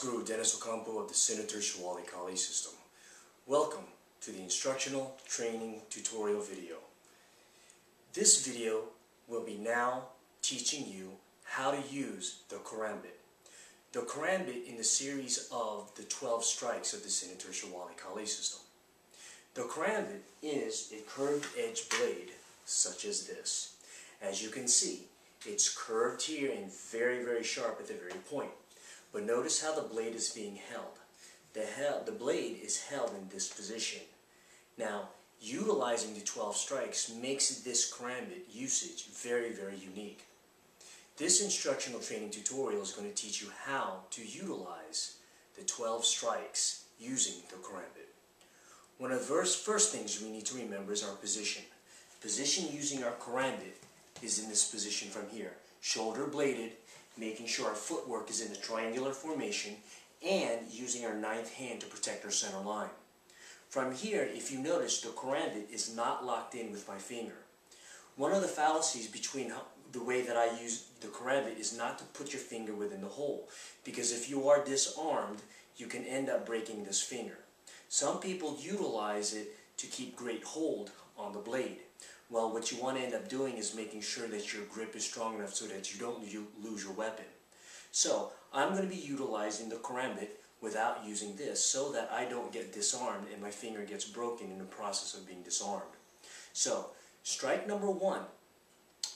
Guru Dennis Ocampo of the Sina Tirsia Wali Kali system. Welcome to the instructional training tutorial video. This video will be now teaching you how to use the Karambit. The Karambit in the series of the 12 strikes of the Sina Tirsia Wali Kali system. The Karambit is a curved edge blade such as this. As you can see, it's curved here and very, very sharp at the very point. But notice how the blade is being held. The, the blade is held in this position. Now, utilizing the 12 strikes makes this karambit usage very, very unique. This instructional training tutorial is going to teach you how to utilize the 12 strikes using the karambit. One of the first, first things we need to remember is our position. Position using our karambit is in this position from here. Shoulder bladed, making sure our footwork is in the triangular formation, and using our ninth hand to protect our center line. From here, if you notice, the karambit is not locked in with my finger. One of the fallacies between the way that I use the karambit is not to put your finger within the hole, because if you are disarmed, you can end up breaking this finger. Some people utilize it to keep great hold on the blade. Well, what you want to end up doing is making sure that your grip is strong enough so that you don't lose your weapon. So, I'm going to be utilizing the karambit without using this so that I don't get disarmed and my finger gets broken in the process of being disarmed. So, strike number one.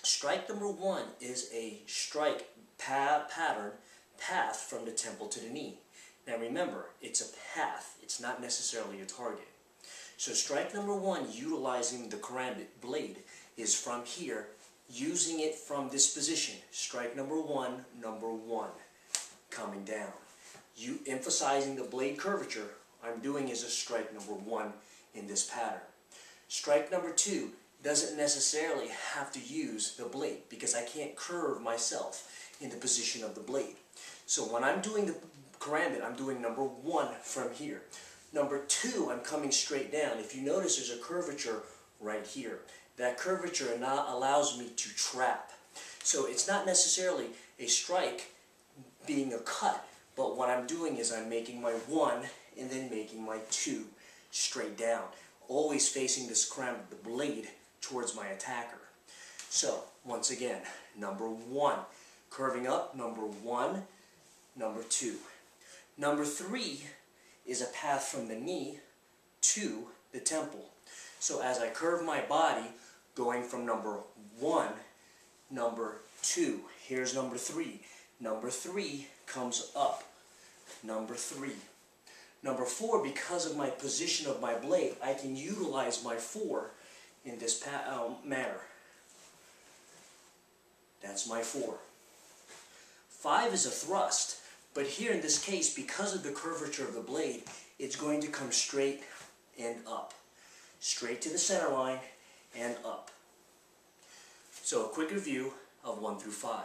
Strike number one is a strike pa pattern path from the temple to the knee. Now remember, it's a path. It's not necessarily a target. So strike number one, utilizing the karambit blade, is from here, using it from this position. Strike number one, number one, coming down. You emphasizing the blade curvature, I'm doing is a strike number one in this pattern. Strike number two doesn't necessarily have to use the blade because I can't curve myself in the position of the blade. So when I'm doing the karambit, I'm doing number one from here. Number two, I'm coming straight down. If you notice, there's a curvature right here. That curvature allows me to trap. So it's not necessarily a strike being a cut, but what I'm doing is I'm making my one and then making my two straight down, always facing this crown of the blade towards my attacker. So, once again, number one, curving up, number one, number two. Number three, is a path from the knee to the temple. So as I curve my body, going from number one, number two, here's number three. Number three comes up. Number three. Number four, because of my position of my blade, I can utilize my four in this uh, manner. That's my four. Five is a thrust. But here in this case, because of the curvature of the blade, it's going to come straight and up. Straight to the center line and up. So a quick review of 1 through 5.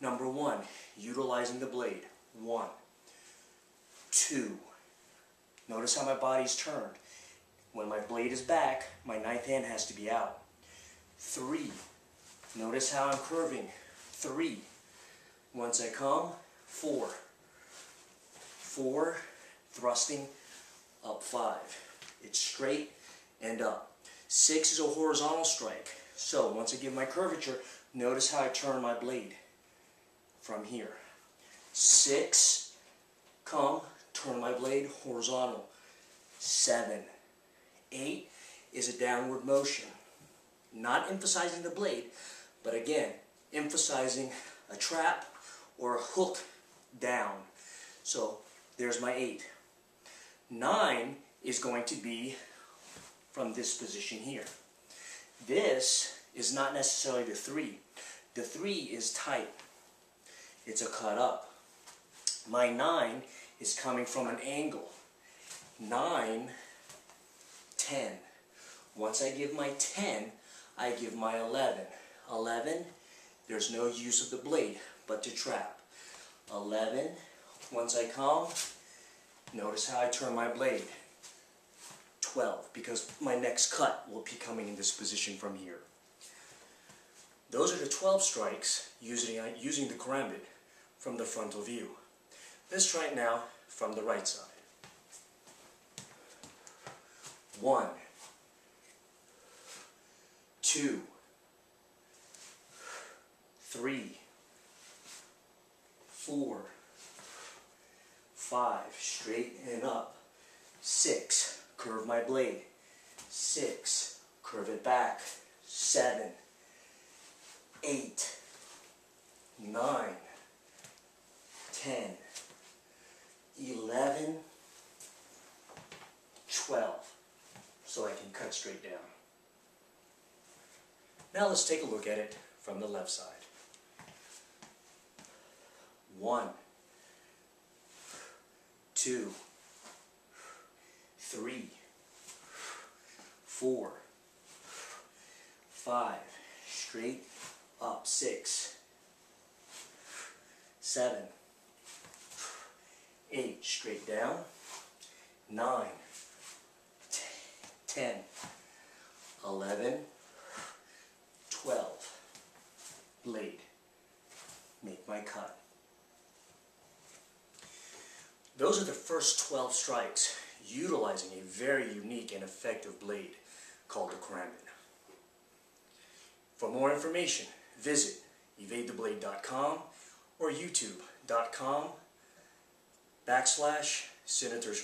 Number 1, utilizing the blade. 1. 2. Notice how my body's turned. When my blade is back, my ninth hand has to be out. 3. Notice how I'm curving. 3. Once I come, four. Four, thrusting, up five. It's straight and up. Six is a horizontal strike. So once I give my curvature, notice how I turn my blade from here. Six, come, turn my blade horizontal. Seven, eight is a downward motion. Not emphasizing the blade, but again, emphasizing a trap or a hook down. So there's my 8. 9 is going to be from this position here. This is not necessarily the 3. The 3 is tight. It's a cut up. My 9 is coming from an angle. 9, 10. Once I give my 10, I give my 11. 11, there's no use of the blade but to trap. 11. Once I come, notice how I turn my blade. 12, because my next cut will be coming in this position from here. Those are the 12 strikes using, uh, using the karambit from the frontal view. Try it now from the right side. One, two, three, four, five, straight and up, six, curve my blade, six, curve it back, seven, eight, nine, ten, eleven, twelve. So I can cut straight down. Now let's take a look at it from the left side. One, two, three, four, five, straight up, six, seven, eight, straight down, nine, ten, eleven, twelve, blade, make my cut. Those are the first 12 strikes utilizing a very unique and effective blade called a karambit. For more information, visit evadetheblade.com or youtube.com backslash Senator.